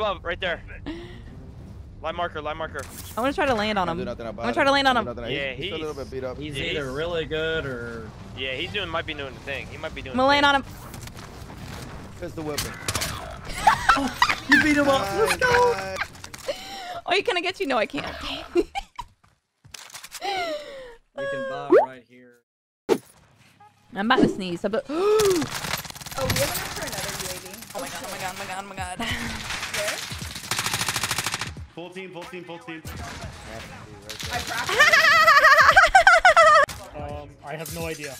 above, right there. Line marker, line marker. I want to try to land on him. I'm gonna try to land on him. Yeah, he's, he's a little bit beat up. He's He's- either really good or Yeah, he's doing might be doing the thing. He might be doing. I'm gonna land on him. Pistol whipping. you beat him up. Let's go. Nice. Oh, you can I get you? No, I can't. We can buy right here. I'm about to sneeze. I'm about- oh Oh, we have enough for another UAV. Oh my god! Oh my god! Oh my god! Oh my god! Where? Full team, full team, full team. I. Um, I have no idea.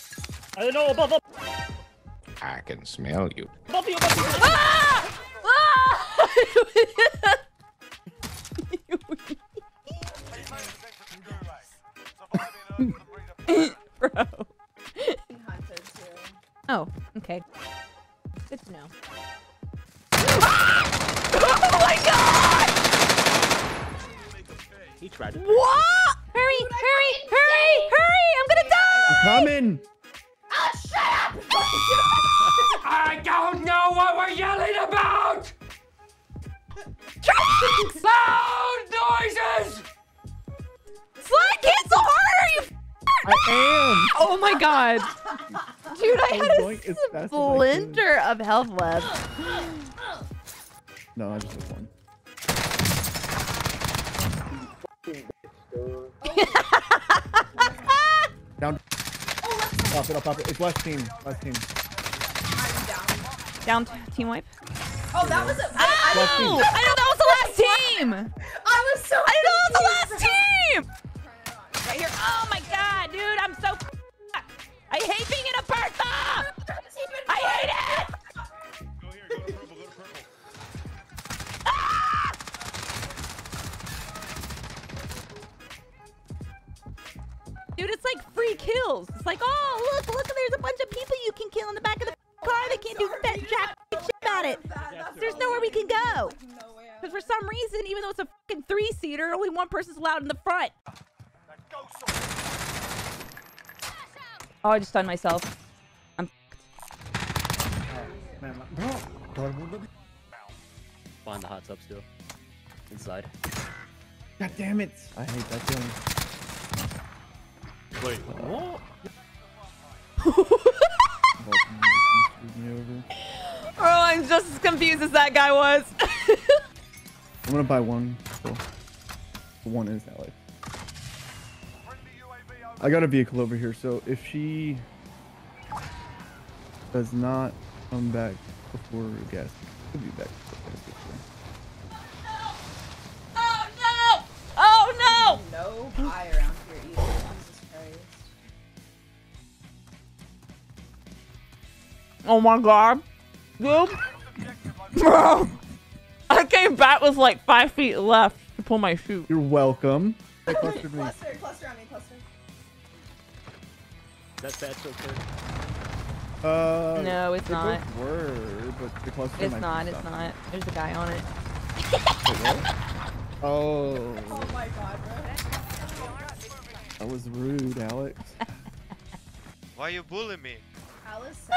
I don't know above, above, I can smell you. above you, above you. Ah! Bro. Oh, okay. Good to know. oh my god! He tried to. What? Hurry, hurry, hurry, hurry! I'm gonna die! Coming. Oh, shut up! I don't know what we're yelling about. Tracks! Loud noises. Slide cancel harder, you I am. Oh my god. Dude, I I had a as fast as I could. splinter of health left. No, I just did one. Down. Pop it up, pop it. It's left team. Left team. Down. Down team wipe. Oh, that was a. Oh! I, I know that was the last team! I was so. I know that was the last team! Dude, it's like free kills. It's like, oh, look, look, there's a bunch of people you can kill in the back of the car. They can't do fat jack shit about it. There's nowhere we can go. No. Because for some reason, even though it's a fucking three-seater, only one person's allowed in the front. Oh, I just stunned myself. I'm Man, bro. Behind the hot tub still. Inside. God damn it. I hate that feeling. Wait, uh, what? Screwed me over. Oh, I'm just as confused as that guy was. I'm gonna buy one. So. One is Alex. I got a vehicle over here, so if she does not come back before gas, could be back before gas Oh my god. Dude. Bro. I came back with like five feet left to pull my chute. You're welcome. They clustered me. Cluster, cluster on me, cluster. That's bad so good. Uh, No, it's they not. both Were, but the cluster It's not, it's stuck. not. There's a guy on it. Oh, Oh my god, bro. that was rude, Alex. Why are you bullying me? Alice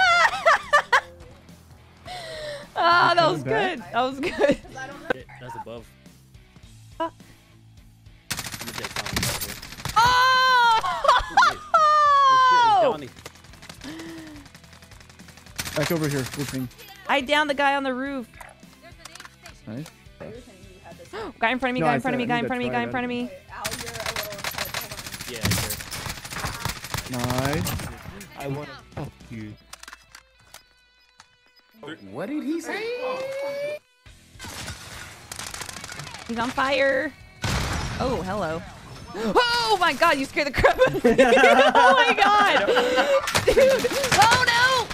Ah, that was good. That was good. Because I don't know. Shit, that's above. I'm gonna take Tommy back here. Oh! Oh shit, it's Back over here, swooping. I downed the guy on the roof. Nice. You were saying you had this. Guy in front of me, No, guy I in front of me, guy in front of me, guy in front of me. Wait, Al, you're a little. Yeah, sure. Nice. I want to fuck you. What did he say? He's on fire. Oh, hello. Oh my god, you scared the crap out of me. oh my god. Dude. Oh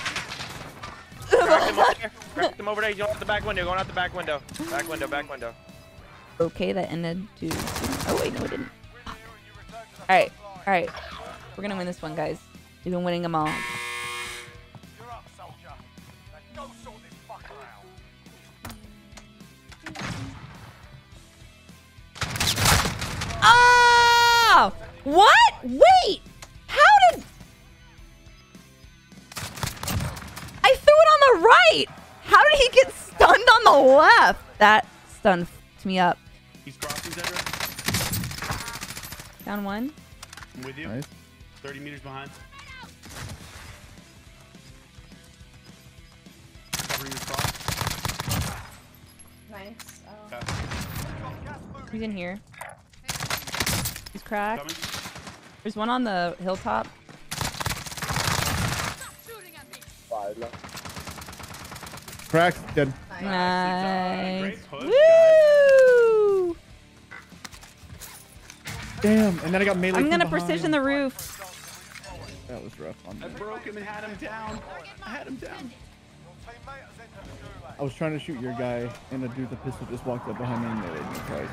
Cracked him over there. Cracked him over there. He's going out the back window. Going out the back window. Back window. Back window. Okay, that ended Dude. Oh wait, no, it didn't. Alright, alright. We're gonna win this one, guys. We've been winning them all. Oh! What? Wait! How did... I threw it on the right! How did he get stunned on the left? That done f***ed me up. He's crossing, Zedra. Down one. I'm with you. Nice. 30 meters behind. Covering your cross. Nice. Oh. Okay. He's in here. He's cracked. Coming. There's one on the hilltop. Cracked. Dead. Nice. Great push, guys. Woo! Damn. And then I got melee. I'm gonna behind. precision the roof. That was rough on I broke him and had him down. I had him down. I was trying to shoot your guy, and a dude with a pistol just walked up behind me and meleeed me twice.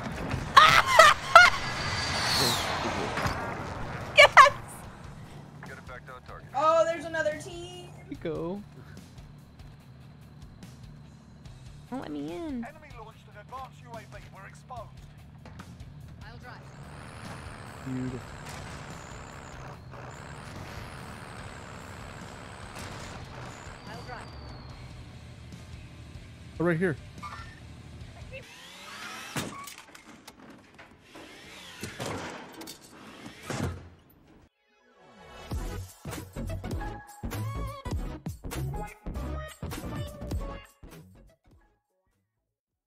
Yes! Oh, there's another team. Go. Don't let me in. Beautiful. Right here.